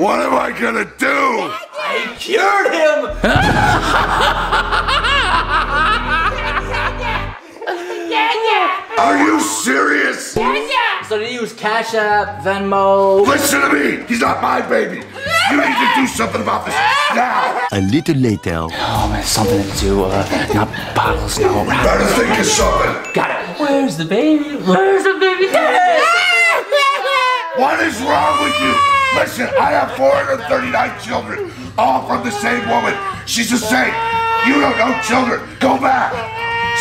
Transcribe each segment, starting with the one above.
What am I gonna do? I cured him! Are you serious? So did he use Cash App, Venmo? Listen to me. He's not my baby. You need to do something about this now. A little later. Oh man, something to do. Uh, not bottles, no. Better think of something. Got it. Where's the baby? Where's the baby? What is wrong with you? Listen, I have 439 children, all from the same woman. She's a saint. You don't know children. Go back.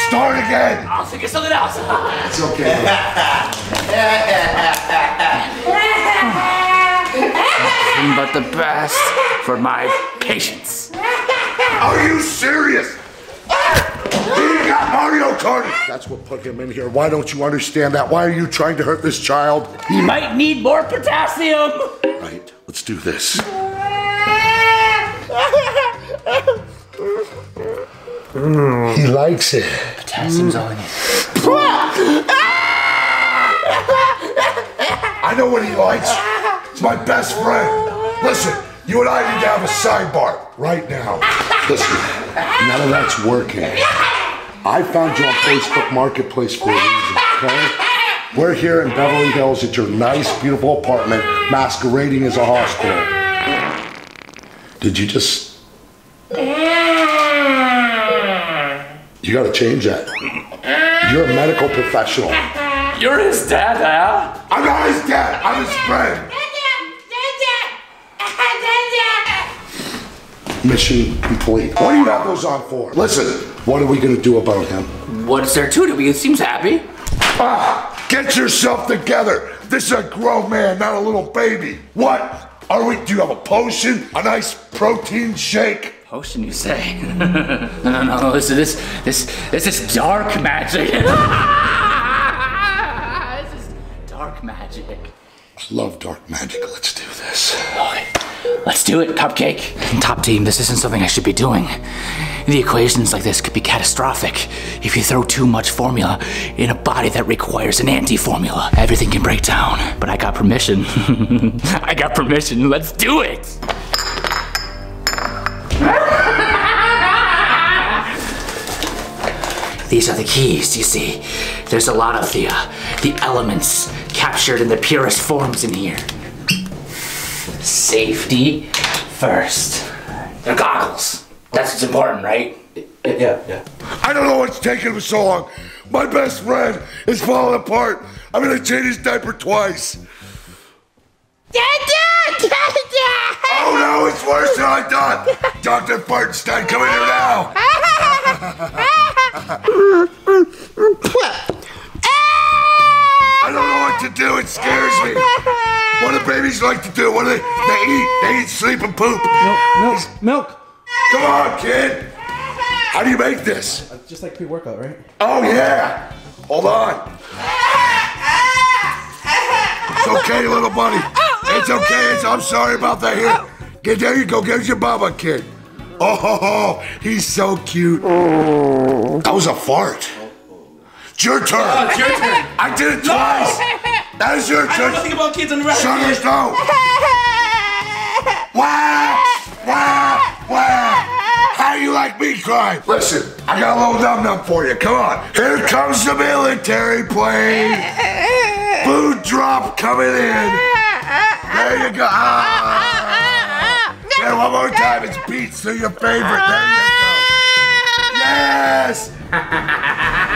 Start again. I'll think of something else. It's okay. Nothing but the best for my patients. Are you serious? He got Mario Kart. That's what put him in here. Why don't you understand that? Why are you trying to hurt this child? He might need more potassium. Right, let's do this. Mm, he likes it. Potassium's all I need. I know what he likes. It's my best friend. Listen, you and I need to have a sidebar right now. Listen, none of that's working. I found you on Facebook Marketplace for a reason, okay? We're here in Beverly Hills at your nice, beautiful apartment, masquerading as a hospital. Did you just. You gotta change that. You're a medical professional. You're his dad, Al. I'm not his dad, I'm his friend. Mission complete. What do you have those on for? Listen, what are we gonna do about him? What's there to do? He seems happy. Ah, get yourself together. This is a grown man, not a little baby. What? Are we? Do you have a potion? A nice protein shake? Potion, you say? no, no, no. This is this this this is dark magic. this is dark magic. Love dark magic. Let's do this. Okay, let's do it, Cupcake. Top team, this isn't something I should be doing. The equations like this could be catastrophic if you throw too much formula in a body that requires an anti-formula. Everything can break down, but I got permission. I got permission. Let's do it. These are the keys, you see. There's a lot of the, uh, the elements captured in the purest forms in here. Safety first. The goggles. That's what's important, right? Yeah, yeah. I don't know what's taking him so long. My best friend is falling apart. I'm gonna change his diaper twice. Oh no, it's worse than I thought. Dr. Fartenstein, come in here now. I don't know what to do. It scares me. What do babies like to do? What do they? They eat. They eat, sleep, and poop. Milk, milk. milk. Come on, kid. How do you make this? Uh, just like pre-workout, right? Oh yeah. Hold on. It's okay, little buddy. It's okay. It's, I'm sorry about that. Here, get there. You go. Get your Baba kid. Oh, he's so cute. That was a fart. It's your turn. Oh, it's your turn. I did it twice. That is your turn. I know turn. nothing about kids on the rest. Shutters, no. Wah, wah, wah. How you like me crying? Listen, I got a little num num for you. Come on. Here comes the military plane. Food drop coming in. There you go. Ah. Yeah, one more time. It's beats to uh, your favorite. There you go. Yes.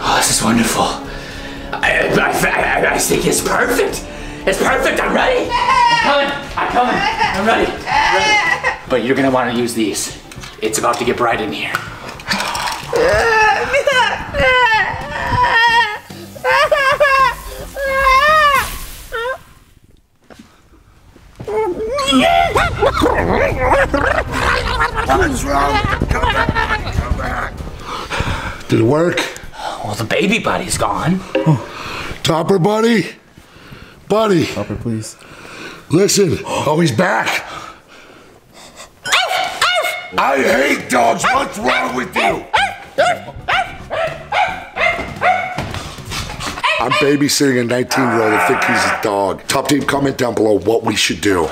Oh, this is wonderful. I, I, I, I think it's perfect. It's perfect. I'm ready. I'm coming. I'm coming. I'm ready. I'm ready. But you're gonna want to use these. It's about to get bright in here. Did it work? Well, the baby buddy's gone. Topper, buddy. Buddy, Topper, please. listen. Oh, he's back. I hate dogs. What's wrong with you? I'm babysitting a 19 year old. I think he's a dog. Top team, comment down below what we should do. Look,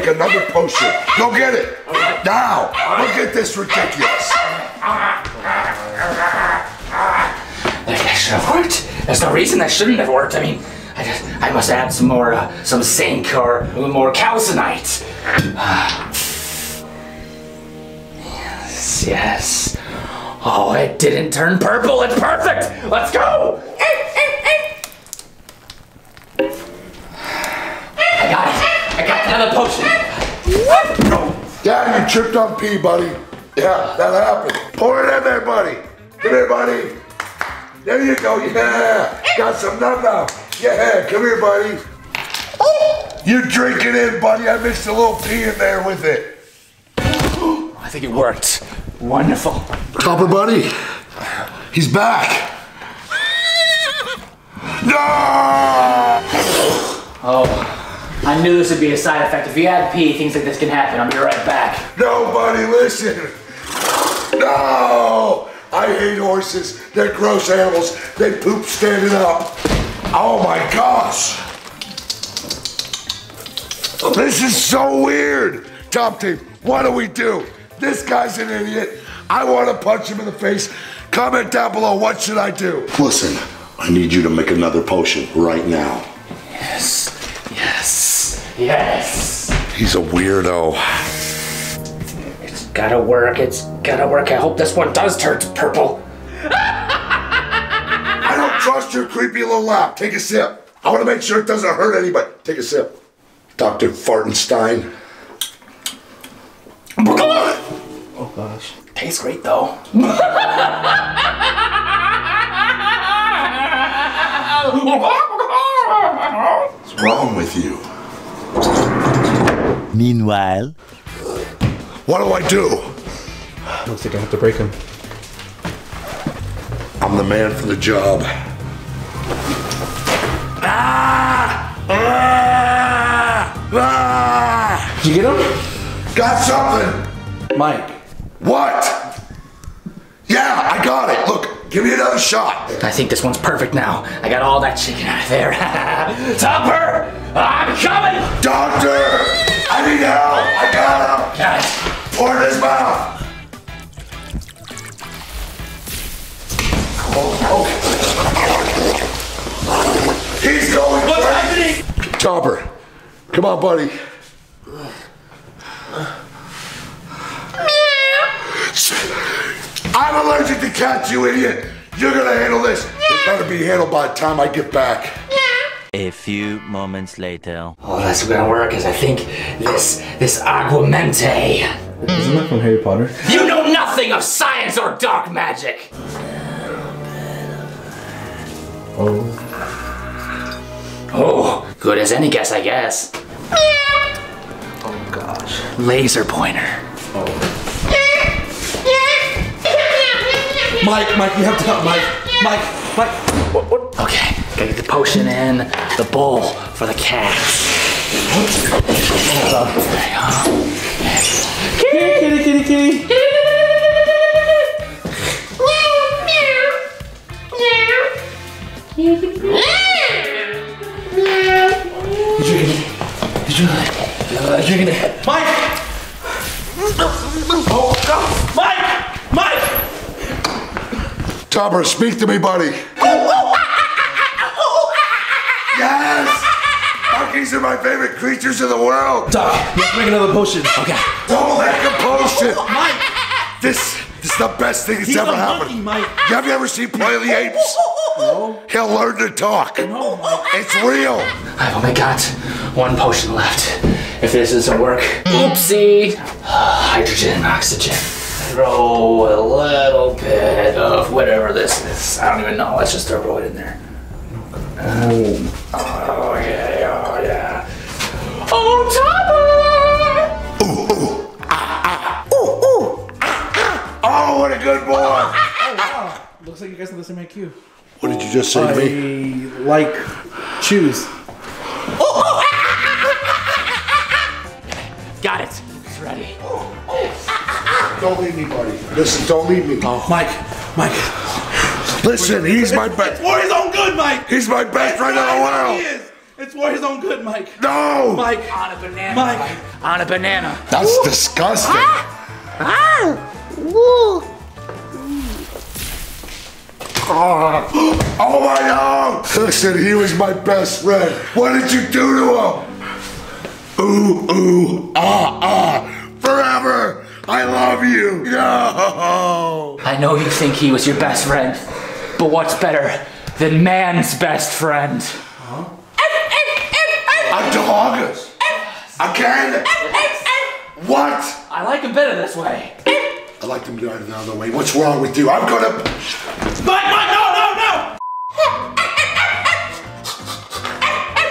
make another potion. Go get it. Now. Look at this ridiculous. That should have worked. There's no reason that shouldn't have worked. I mean, I just, I must add some more, uh, some zinc or more calcinite. yes, yes. Oh, it didn't turn purple. It's perfect. Let's go. I got it. I got another potion. Yeah, you tripped on pee, buddy. Yeah, that happened. Pour it in there, buddy. Come here, buddy. There you go. Yeah. Got some num num. Yeah, come here, buddy. You drink it in, buddy. I mixed a little pee in there with it. I think it worked. Wonderful. Topper, buddy. He's back. No! Oh, I knew this would be a side effect. If you had pee, things like this can happen. I'll be right back. No, buddy, listen. No! I hate horses. They're gross animals. They poop standing up. Oh my gosh. This is so weird. Top team, what do we do? This guy's an idiot. I want to punch him in the face. Comment down below, what should I do? Listen, I need you to make another potion right now. Yes, yes, yes. He's a weirdo. It's gotta work. It's gotta work. I hope this one does turn to purple. I don't trust your creepy little lap. Take a sip. I want to make sure it doesn't hurt anybody. Take a sip. Dr. Fartenstein. Oh gosh. Tastes great though. What's wrong with you? Meanwhile, What do I do? Looks like I have to break him. I'm the man for the job. Ah! Ah! Ah! Did you get him? Got something. Mike. What? Yeah, I got it. Look, give me another shot. I think this one's perfect now. I got all that chicken out of there. Topper, I'm coming. Doctor! I need help. I got him. It. Pour in his mouth. He's going What's crazy. happening? Topper, come on, buddy. I'm allergic to cats, you idiot. You're gonna handle this. It better be handled by the time I get back. A few moments later. Oh, that's gonna work. Cause I think this this Aguamenti. Isn't that from Harry Potter? You know nothing of science or dark magic. Oh. Oh, good as any guess, I guess. Oh gosh. Laser pointer. Mike, Mike, you have to help. Mike, Mike, Mike. What? Okay, gotta get the potion in the bowl for the cats. Kitty, kitty, kitty, kitty. He's drinking it. He's drinking it. Uh, drinking it. Mike! Oh, God. Mike! Mike! Topper, speak to me, buddy. Yes! Monkeys are my favorite creatures in the world. Doc, to make another potion. Okay. Don't make a potion. Mike! This, this is the best thing that's He's ever a happened. monkey, Mike. Have you ever seen Planet of the Apes? No. He'll learn to talk. No, Mike. It's real. I've only got one potion left. If this doesn't work, oopsie. Hydrogen, oxygen. Throw a little bit of whatever this is. I don't even know. Let's just throw it in there. Oh, oh yeah, oh yeah. Oh, Topper! Ooh, ooh, ah, ah, ooh, ooh, ah, ah. Oh, what a good boy. Looks like you guys have the same IQ. What did you just say to me? I like choose. Got it. It's ready. Don't leave me, buddy. Listen, don't leave me. Mike, Mike. Listen, he's my It's best. For his own good, Mike. He's my best friend in the world. He is. It's for his own good, Mike. No, Mike. On a banana. Mike. On a banana. that's disgusting. Oh, oh my God! Listen, he was my best friend. What did you do to him? Ooh, ooh, ah, ah, forever. I love you. No. I know you think he was your best friend, but what's better than man's best friend? A dog. Again. What? I like him better this way. I like them out of the other way. What's wrong with you? I'm gonna. Mike, Mike, no, no, no.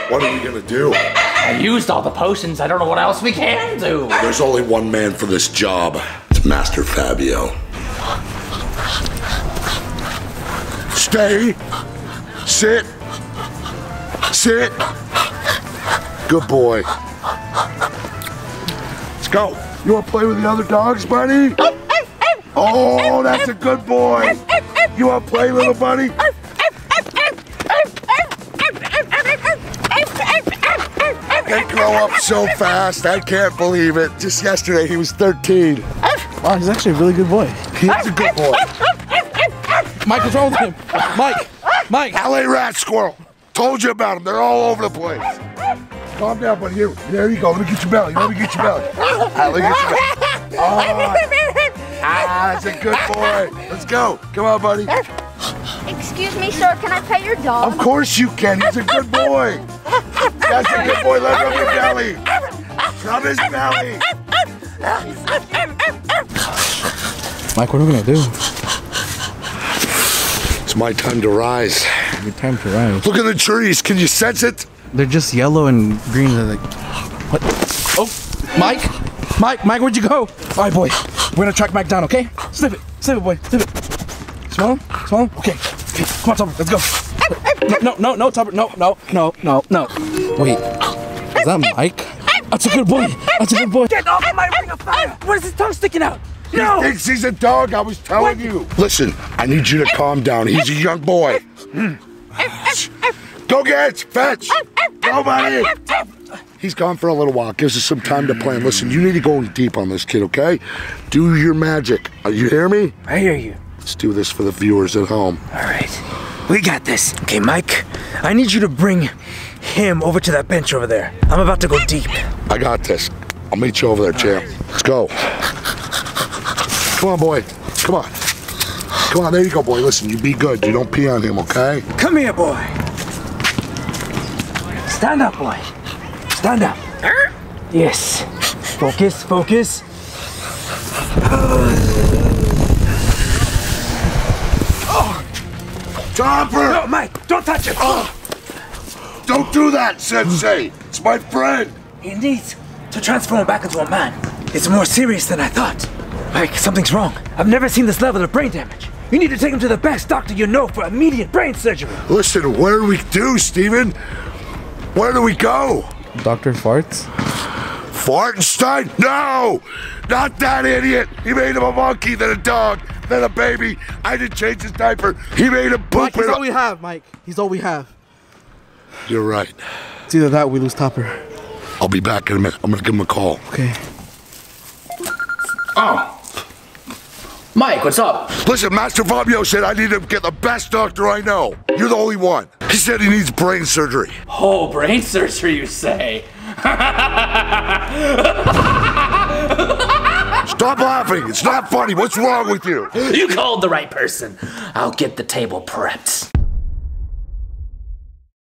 What are we gonna do? I used all the potions. I don't know what else we can do. There's only one man for this job. It's Master Fabio. Stay. Sit. Sit. Good boy. Let's go. You want to play with the other dogs, buddy? Oh, that's a good boy. You want to play, little buddy? They grow up so fast. I can't believe it. Just yesterday, he was 13. Wow, he's actually a really good boy. He's a good boy. Mike, what's wrong with him? Mike, Mike. LA rat squirrel. Told you about them. They're all over the place. Calm down, buddy. Here, there you go. Let me get your belly. Let me get your belly. Ah, let me get your belly. Ah, ah, that's a good boy. Let's go. Come on, buddy. Excuse me, sir. Can I pet your dog? Of course you can. He's a good boy. That's a good boy. Let him rub your belly. Rub his belly. Mike, what are we gonna do? It's my time to rise. Good time to rise. Look at the trees. Can you sense it? They're just yellow and green. They're like, what? Oh, Mike, Mike, Mike, where'd you go? All right, boy, we're gonna track Mike down, okay? Sniff it, sniff it, boy, sniff it. Smell him? Smell him? Okay. okay. Come on, Topper, let's go. No, no, no, no, Topper, no, no, no, no, no. Wait, is that Mike? That's a good boy. That's a good boy. Get off my ring of fire! What is his tongue sticking out? No! Thinks he's a dog. I was telling you. Listen, I need you to calm down. He's a young boy. Hmm. Go get fetch. Go, buddy. He's gone for a little while. Gives us some time to plan. Listen, you need to go in deep on this kid, okay? Do your magic. Uh, you hear me? I hear you. Let's do this for the viewers at home. All right. We got this. Okay, Mike. I need you to bring him over to that bench over there. I'm about to go deep. I got this. I'll meet you over there, champ. Let's go. Come on, boy. Come on. Come on, there you go, boy. Listen, you be good. You don't pee on him, okay? Come here, boy. Stand up, boy. Stand up. Yes. Focus, focus. Topper! No, Mike, don't touch him. Ah! Don't do that, Sensei. It's my friend. He needs to transform back into a man. It's more serious than I thought. Mike, something's wrong. I've never seen this level of brain damage. You need to take him to the best doctor you know for immediate brain surgery. Listen, where do we do, Steven? Where do we go? Dr. Farts? Fartenstein? No! Not that idiot! He made him a monkey, then a dog, then a baby. I didn't change his diaper. He made him poop Mike, he's all we have, Mike. He's all we have. You're right. It's either that or we lose Topper. I'll be back in a minute. I'm gonna give him a call. Okay. Oh. Mike, what's up? Listen, Master Fabio said I need to get the best doctor I know. You're the only one. He said he needs brain surgery. Oh, brain surgery, you say? Stop laughing. It's not funny. What's wrong with you? You called the right person. I'll get the table prepped.